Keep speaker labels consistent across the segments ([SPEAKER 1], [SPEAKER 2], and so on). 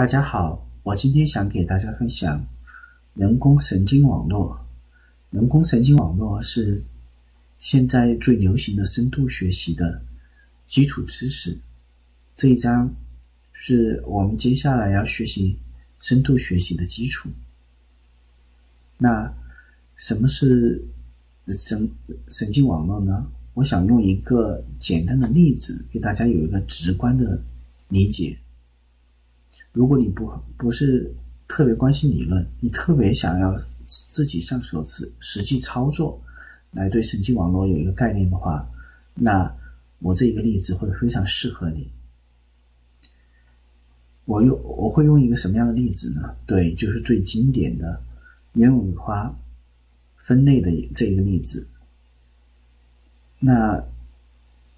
[SPEAKER 1] 大家好，我今天想给大家分享人工神经网络。人工神经网络是现在最流行的深度学习的基础知识。这一章是我们接下来要学习深度学习的基础。那什么是神神经网络呢？我想用一个简单的例子给大家有一个直观的理解。如果你不不是特别关心理论，你特别想要自己上手实实际操作，来对神经网络有一个概念的话，那我这一个例子会非常适合你。我用我会用一个什么样的例子呢？对，就是最经典的鸢尾花分类的这一个例子。那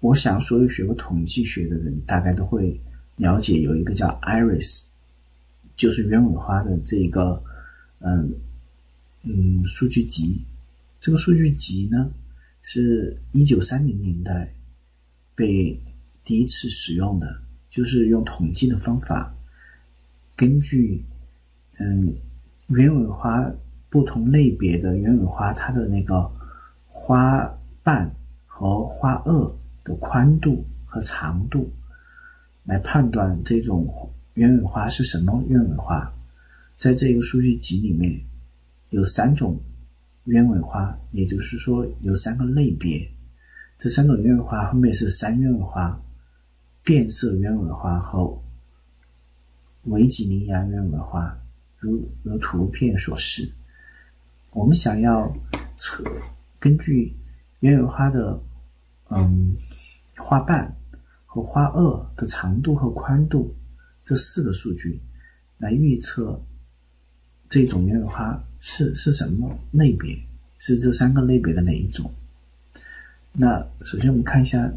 [SPEAKER 1] 我想，所有学过统计学的人大概都会。了解有一个叫 Iris，就是鸢尾花的这一个，嗯嗯数据集。这个数据集呢，是一九三零年代被第一次使用的，就是用统计的方法，根据嗯鸢尾花不同类别的鸢尾花它的那个花瓣和花萼的宽度和长度。来判断这种鸢尾花是什么鸢尾花，在这个数据集里面有三种鸢尾花，也就是说有三个类别。这三种鸢尾花分别是三鸢尾花、变色鸢尾花和维吉尼亚鸢尾花，如如图片所示。我们想要测根据鸢尾花的嗯花瓣。和花萼的长度和宽度这四个数据来预测这种鸢尾花是是什么类别，是这三个类别的哪一种？那首先我们看一下，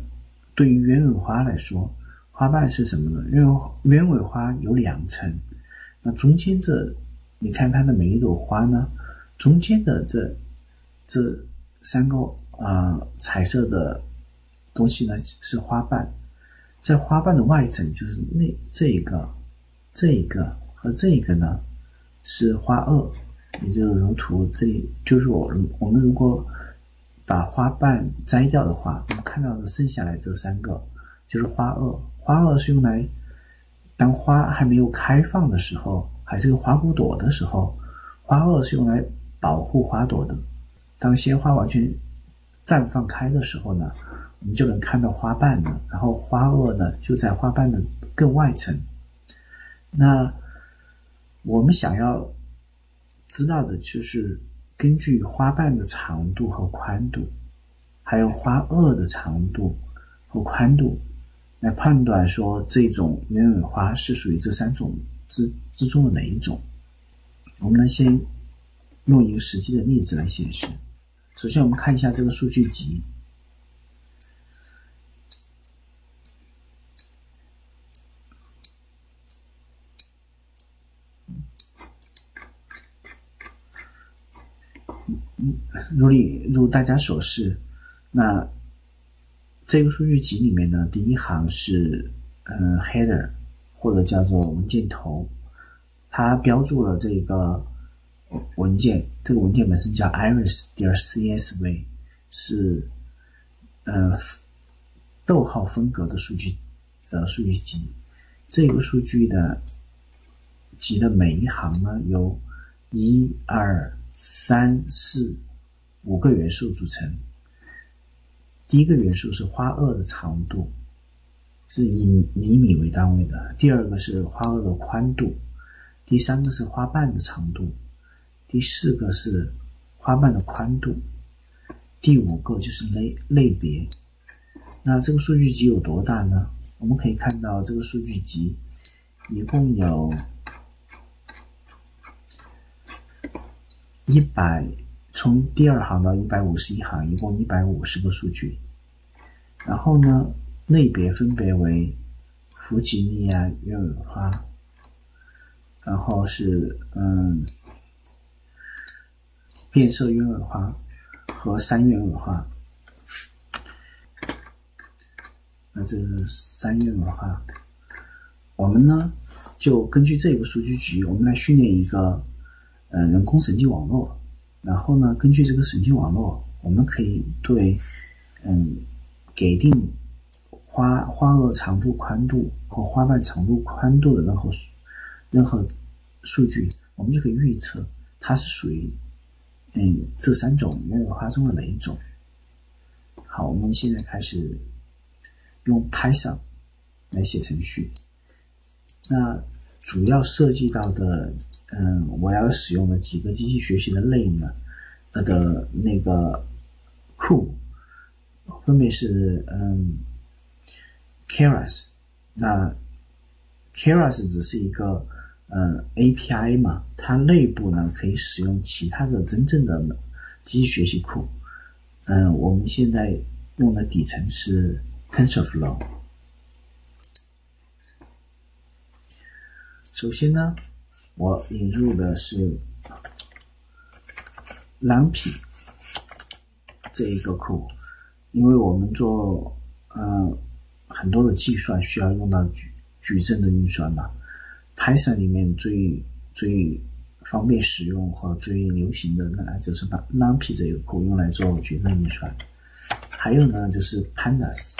[SPEAKER 1] 对于鸢尾花来说，花瓣是什么呢？因为鸢尾花有两层，那中间这你看它的每一朵花呢，中间的这这三个啊彩色的东西呢是花瓣。在花瓣的外层，就是那这一个、这一个和这一个呢，是花萼，也就是如图。这就是我我们如果把花瓣摘掉的话，我们看到的剩下来这三个就是花萼。花萼是用来当花还没有开放的时候，还是个花骨朵的时候，花萼是用来保护花朵的。当鲜花完全绽放开的时候呢？我们就能看到花瓣了，然后花萼呢就在花瓣的更外层。那我们想要知道的就是根据花瓣的长度和宽度，还有花萼的长度和宽度，来判断说这种鸢尾花是属于这三种之之中的哪一种。我们来先用一个实际的例子来显示。首先，我们看一下这个数据集。如你如大家所示，那这个数据集里面呢，第一行是嗯 header 或者叫做文件头，它标注了这个文件，这个文件本身叫 iris 点 csv，是呃逗号分隔的数据的数据集。这个数据的集的每一行呢，有一二三四。五个元素组成。第一个元素是花萼的长度，是以厘米为单位的；第二个是花萼的宽度；第三个是花瓣的长度；第四个是花瓣的宽度；第五个就是类类别。那这个数据集有多大呢？我们可以看到，这个数据集一共有一百。从第二行到一百五十一行，一共一百五十个数据。然后呢，类别分别为弗吉尼亚鸢尾花，然后是嗯变色鸢尾花和三鸢尾花。那这是三鸢尾花，我们呢就根据这个数据集，我们来训练一个呃人工神经网络。然后呢，根据这个神经网络，我们可以对嗯给定花花萼长度、宽度和花瓣长度、宽度的任何任何数据，我们就可以预测它是属于嗯这三种原蕊花中的哪一种。好，我们现在开始用 Python 来写程序。那主要涉及到的，嗯，我要使用的几个机器学习的类呢，呃的那个库，分别是嗯，Keras。那 Keras 只是一个呃 API 嘛，它内部呢可以使用其他的真正的机器学习库。嗯，我们现在用的底层是 TensorFlow。首先呢，我引入的是 Lumpy 这一个库，因为我们做呃很多的计算需要用到矩矩阵的运算嘛。Python 里面最最方便使用和最流行的呢，就是把 Lumpy 这个库用来做矩阵运算。还有呢，就是 Pandas，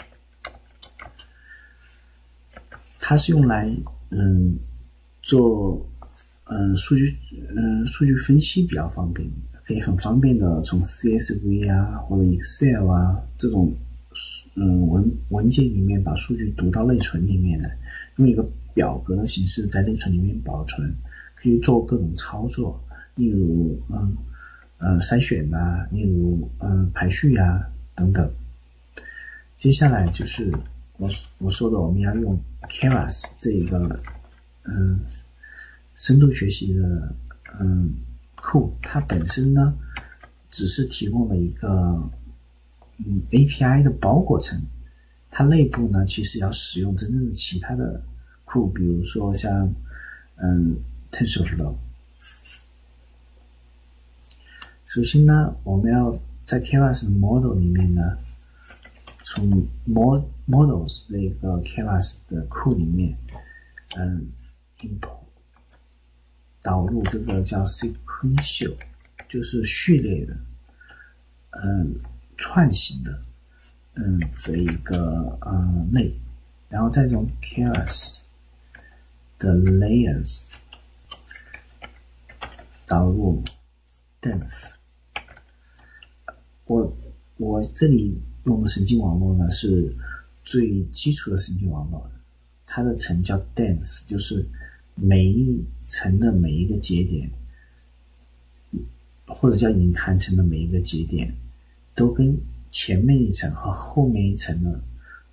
[SPEAKER 1] 它是用来嗯。做嗯数据嗯数据分析比较方便，可以很方便的从 CSV 啊或者 Excel 啊这种嗯文文件里面把数据读到内存里面来，用一个表格的形式在内存里面保存，可以做各种操作，例如嗯呃筛选呐，例如嗯排序呀等等。接下来就是我我说的我们要用 Keras 这一个。嗯，深度学习的嗯库，它本身呢只是提供了一个嗯 API 的包裹层，它内部呢其实要使用真正的其他的库，比如说像嗯 TensorFlow。首先呢，我们要在 Keras model 里面呢，从 mod models 这个 Keras 的库里面，嗯。import 导入这个叫 sequential，就是序列的，嗯，串行的，嗯，这一个呃类，然后再从 keras 的 layers 导入 dense。我我这里用的神经网络呢是最基础的神经网络，它的层叫 dense，就是。每一层的每一个节点，或者叫隐含层的每一个节点，都跟前面一层和后面一层的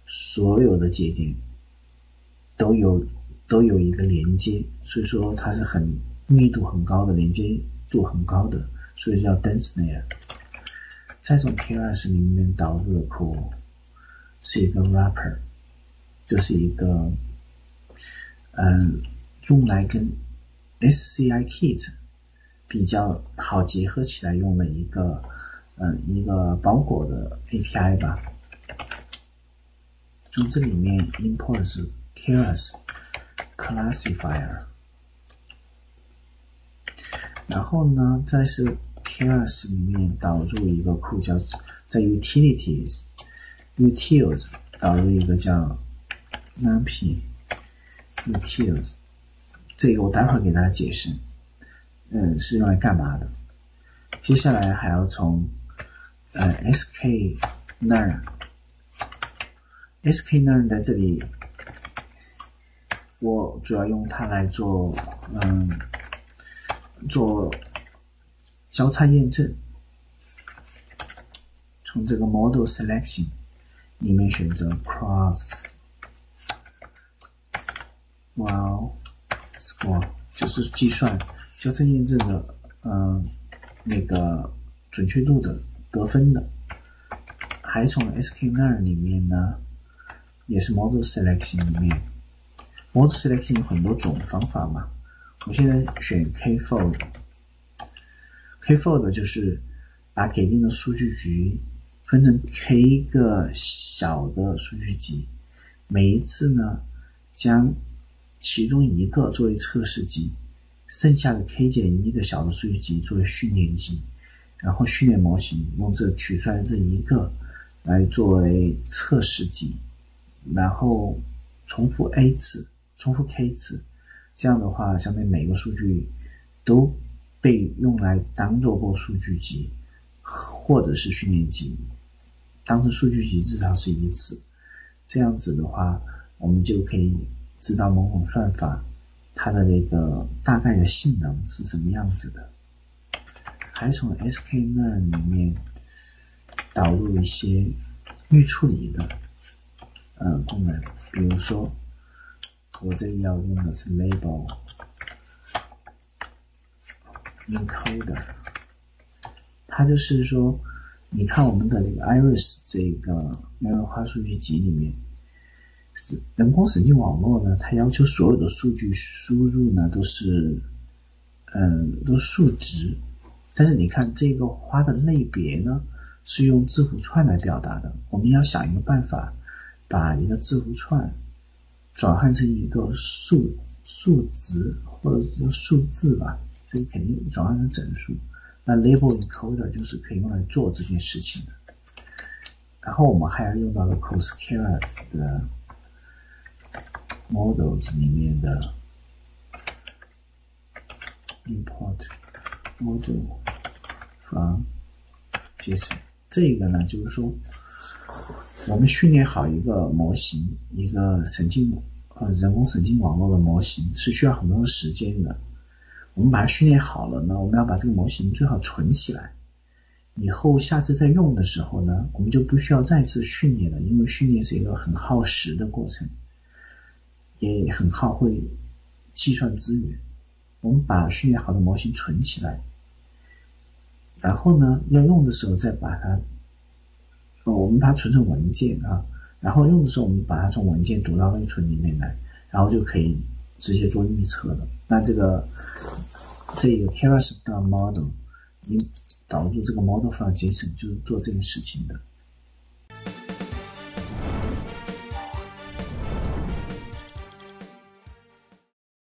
[SPEAKER 1] 所有的节点都有都有一个连接，所以说它是很密度很高的，连接度很高的，所以叫 dense layer。再从 Keras 里面导入的库是一个 wrapper，就是一个嗯。用来跟 SciKit 比较好结合起来用的一个，嗯，一个包裹的 API 吧。从这里面 import 是 Keras Classifier，然后呢，再是 Keras 里面导入一个库叫在 Utilities Utils 导入一个叫 NumPy Utils。这个我待会儿给大家解释，嗯，是用来干嘛的？接下来还要从呃 sklearn，sklearn 在这里，我主要用它来做嗯做交叉验证，从这个 model selection 里面选择 cross，哇哦。！score 就是计算交叉验证的，嗯，那个准确度的得分的。还从 sklearn 里面呢，也是 model selection 里面，model selection 有很多种方法嘛。我现在选 k-fold，k-fold 就是把给定的数据集分成 k 个小的数据集，每一次呢将其中一个作为测试集，剩下的 k 减一个小的数据集作为训练集，然后训练模型用这取出来这一个来作为测试集，然后重复 a 次，重复 k 次，这样的话，相当于每个数据都被用来当做过数据集，或者是训练集，当成数据集至少是一次，这样子的话，我们就可以。知道某种算法它的那个大概的性能是什么样子的，还从 sklearn 里面导入一些预处理的呃功能，比如说我这里要用的是 label encoder，它就是说，你看我们的那个 iris 这个原文化数据集里面。是人工神经网络呢，它要求所有的数据输入呢都是，嗯，都数值。但是你看这个花的类别呢，是用字符串来表达的。我们要想一个办法，把一个字符串转换成一个数数值或者叫数字吧，这个肯定转换成整数。那 label encoder 就是可以用来做这件事情的。然后我们还要用到了 Coursera 的。Models 里面的 import model from JSON，这个呢就是说，我们训练好一个模型，一个神经呃人工神经网络的模型是需要很多时间的。我们把它训练好了呢，我们要把这个模型最好存起来，以后下次再用的时候呢，我们就不需要再次训练了，因为训练是一个很耗时的过程。也很耗费计算资源。我们把训练好的模型存起来，然后呢，要用的时候再把它，我们把它存成文件啊。然后用的时候，我们把它从文件读到内存里面来，然后就可以直接做预测了。那这个这个 Keras 的 model，你导入这个 model file JSON 就是做这件事情的。